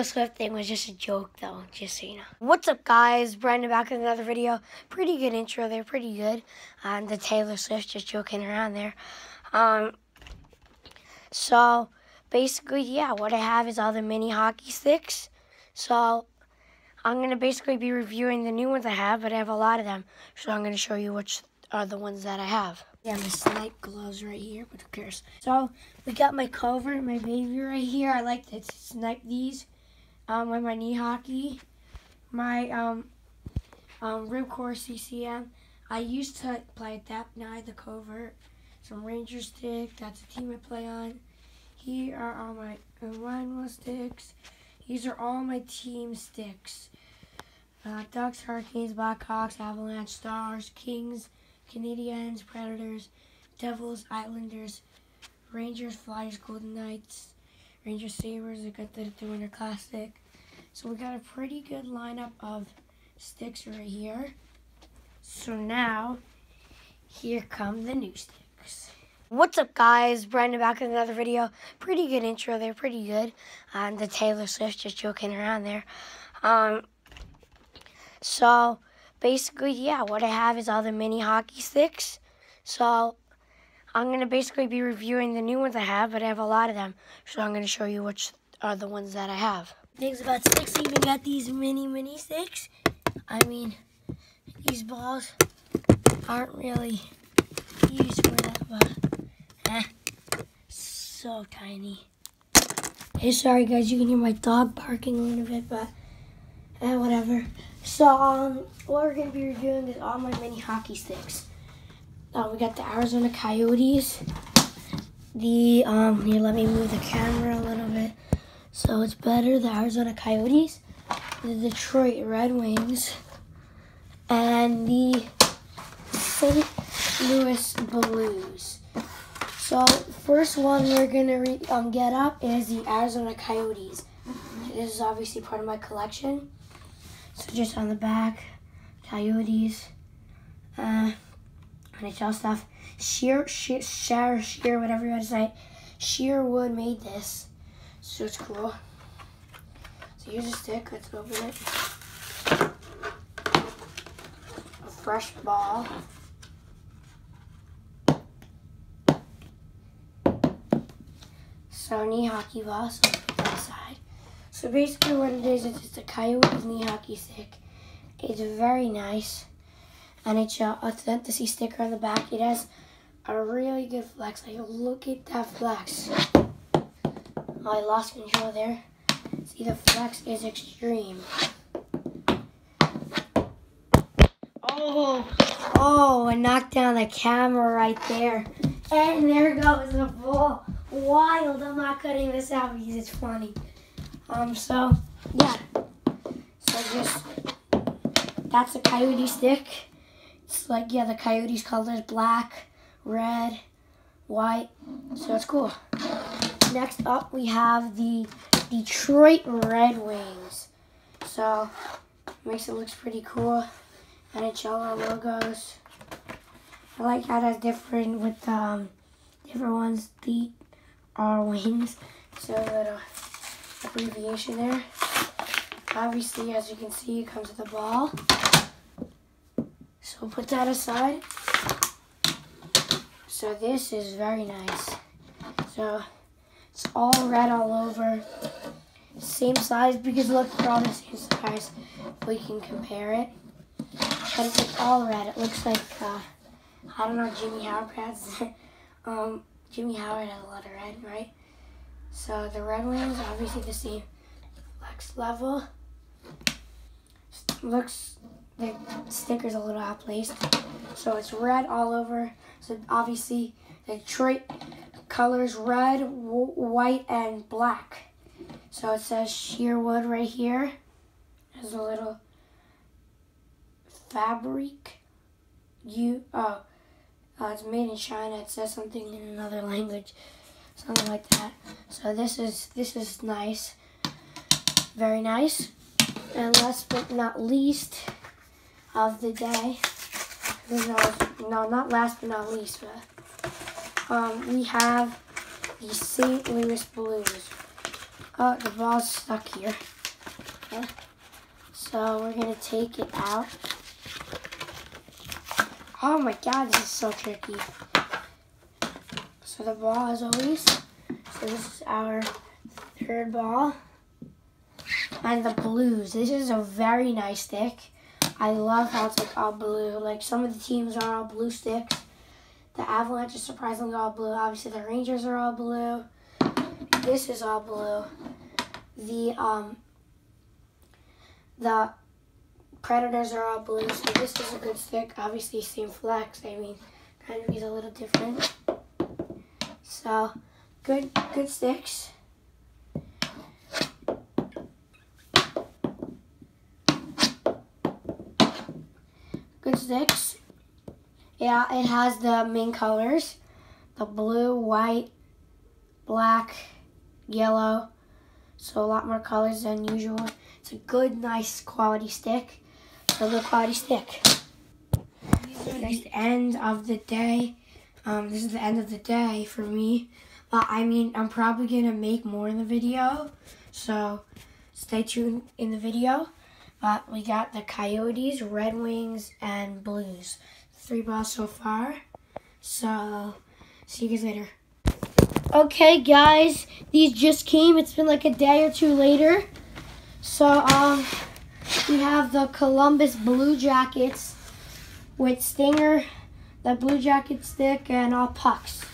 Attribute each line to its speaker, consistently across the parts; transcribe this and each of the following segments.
Speaker 1: The Swift thing was just a joke, though, just so you know. What's up, guys? Brandon back with another video. Pretty good intro there, pretty good. Um, the Taylor Swift just joking around there. Um, so, basically, yeah, what I have is all the mini hockey sticks. So, I'm going to basically be reviewing the new ones I have, but I have a lot of them. So, I'm going to show you which are the ones that I have. Yeah, my snipe gloves right here, but who cares? So we got my covert, my baby right here. I like to snipe these um, with my knee hockey. My um, um, RibCor CCM. I used to play at that, now I the covert. Some Ranger stick, that's a team I play on. Here are all my Rhino sticks. These are all my team sticks. Uh, Ducks, Hurricanes, Blackhawks, Avalanche, Stars, Kings, Canadiens, Predators, Devils, Islanders, Rangers, Flyers, Golden Knights, Rangers, Sabres. I got the, the Winter Classic. So we got a pretty good lineup of sticks right here. So now, here come the new sticks. What's up, guys? Brandon back with another video. Pretty good intro there, pretty good. Um, the Taylor Swift just joking around there. Um, so, basically, yeah, what I have is all the mini hockey sticks. So I'm going to basically be reviewing the new ones I have, but I have a lot of them. So I'm going to show you which are the ones that I have. Things about sticks, even got these mini, mini sticks. I mean, these balls aren't really used for that, but eh, so tiny. Hey, sorry guys, you can hear my dog barking a little bit, but eh, whatever. So, um, what we're going to be reviewing is all my mini hockey sticks. Uh, we got the Arizona Coyotes. The, um, here, let me move the camera a little bit so it's better. The Arizona Coyotes, the Detroit Red Wings, and the St. Louis Blues. So, first one we're to um, get up is the Arizona Coyotes. This is obviously part of my collection. So just on the back, coyotes, uh, NHL stuff. Sheer, sheer, sheer, whatever you want to say. Sherwood made this, so it's cool. So here's a stick. Let's open it. A fresh ball. Sony hockey ball. So so basically what it is, it's just a Coyotes knee hockey stick. It's very nice. NHL Authenticity sticker on the back. It has a really good flex. Like, look at that flex. Oh, I lost control there. See, the flex is extreme. Oh, oh, and knocked down the camera right there. And there goes the ball. Wild. I'm not cutting this out because it's funny. Um, so, yeah. So just, that's a coyote stick. It's like, yeah, the coyote's colors, black, red, white. So it's cool. Next up, we have the Detroit Red Wings. So, makes it looks pretty cool. NHL logos. I like how that's different with um, different ones. The R wings. So little abbreviation there. Obviously, as you can see, it comes with a ball. So put that aside. So this is very nice. So it's all red all over. Same size because look, they're all the same size. We can compare it. But it's like all red. It looks like, uh, I don't know, Jimmy Howard has um, Jimmy Howard has a lot of red, right? So the Red Wings, obviously the same flex level. Looks, the sticker's a little out placed. So it's red all over. So obviously the Detroit colors red, white, and black. So it says Sherwood right here. There's a little fabric. You, oh, uh, it's made in China. It says something in another language something like that. So this is this is nice, very nice. And last but not least of the day, no, no, not last but not least, but um, we have the St. Louis Blues. Oh, the ball's stuck here. Okay. So we're gonna take it out. Oh my god, this is so tricky. So the ball as always. So this is our third ball. And the blues. This is a very nice stick. I love how it's like all blue. Like some of the teams are all blue sticks. The Avalanche is surprisingly all blue. Obviously the Rangers are all blue. This is all blue. The um the Predators are all blue, so this is a good stick. Obviously same flex. I mean kind of is a little different. So good good sticks. Good sticks. Yeah, it has the main colors. The blue, white, black, yellow. So a lot more colors than usual. It's a good, nice quality stick. A good quality stick. Nice end of the day. Um, this is the end of the day for me. But I mean, I'm probably gonna make more in the video. So stay tuned in the video. But we got the Coyotes, Red Wings, and Blues. Three balls so far. So, see you guys later. Okay, guys, these just came. It's been like a day or two later. So, um, we have the Columbus Blue Jackets with Stinger, the Blue Jacket stick, and all pucks.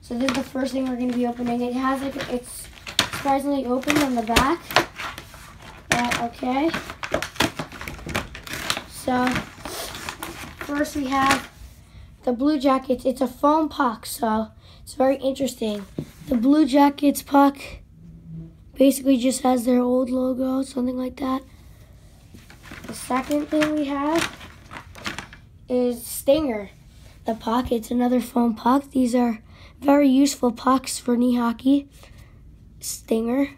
Speaker 1: So this is the first thing we're going to be opening. It has like, it's surprisingly open on the back. Okay. So, first we have the Blue Jackets. It's a foam puck, so it's very interesting. The Blue Jackets puck basically just has their old logo, something like that. The second thing we have is Stinger. The puck, it's another foam puck. These are very useful pucks for knee hockey. Stinger.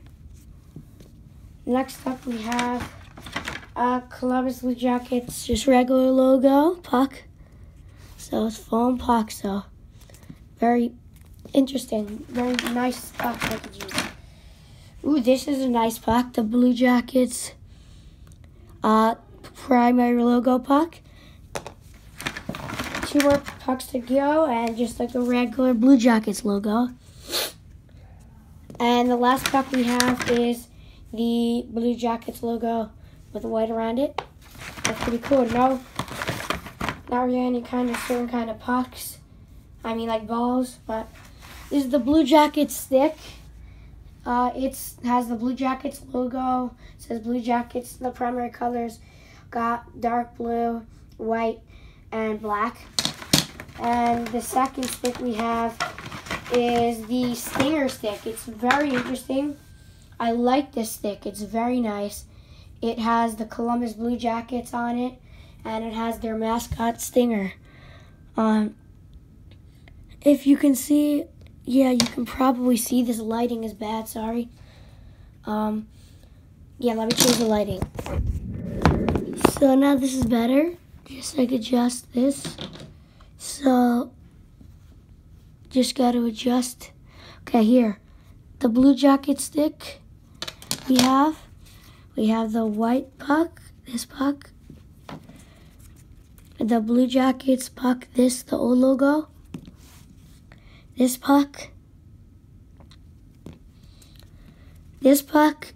Speaker 1: Next up we have uh, Columbus Blue Jackets, just regular logo, puck. So it's foam puck, so very interesting, very nice puck packaging. Ooh, this is a nice puck, the Blue Jackets uh, primary logo puck. Two more pucks to go, and just like the regular Blue Jackets logo. And the last puck we have is the Blue Jackets logo with the white around it. That's pretty cool. No, not really any kind of certain kind of pucks. I mean like balls, but this is the Blue Jackets stick. Uh, it has the Blue Jackets logo. It says Blue Jackets. The primary colors got dark blue, white, and black. And the second stick we have is the Stinger stick. It's very interesting. I like this stick. It's very nice. It has the Columbus Blue Jackets on it, and it has their mascot Stinger. Um, if you can see, yeah, you can probably see this lighting is bad. Sorry. Um, yeah, let me change the lighting. So now this is better. Just like adjust this. So just got to adjust. Okay, here. The blue jacket stick we have we have the white puck, this puck. The Blue Jackets puck, this, the old logo. This puck. This puck.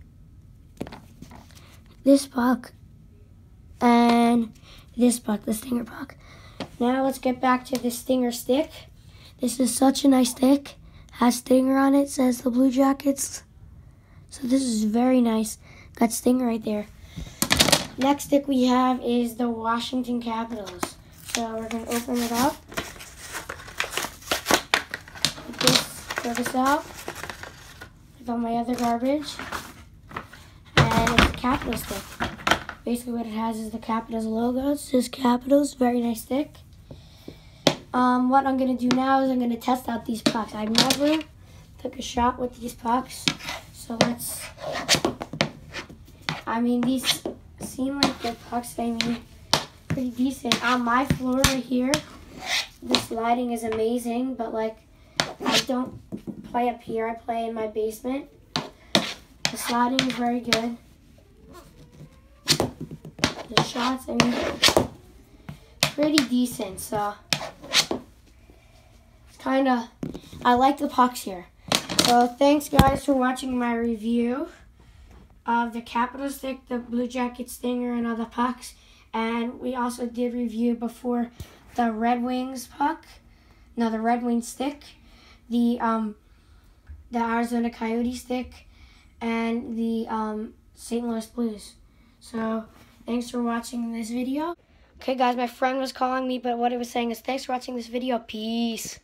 Speaker 1: This puck. And this puck, the Stinger puck. Now let's get back to the Stinger stick. This is such a nice stick. Has Stinger on it, says the Blue Jackets. So this is very nice. Got Sting right there. Next stick we have is the Washington Capitals. So we're going to open it up. Put this, throw this out. With all my other garbage. And it's a Capitals stick. Basically what it has is the Capitals logo. It says Capitals. Very nice stick. Um, what I'm going to do now is I'm going to test out these pucks. I've never took a shot with these pucks. So let's I mean, these seem like the pucks, I mean, pretty decent. On my floor right here, this lighting is amazing, but like, I don't play up here. I play in my basement. The sliding is very good. The shots, I mean, pretty decent. So, kind of, I like the pucks here. So, thanks guys for watching my review of the Capital Stick, the Blue Jacket Stinger, and other pucks. And we also did review before the Red Wings puck, no, the Red Wings stick, the um, the Arizona Coyote stick, and the um, St. Louis Blues. So thanks for watching this video. Okay, guys, my friend was calling me, but what he was saying is thanks for watching this video. Peace.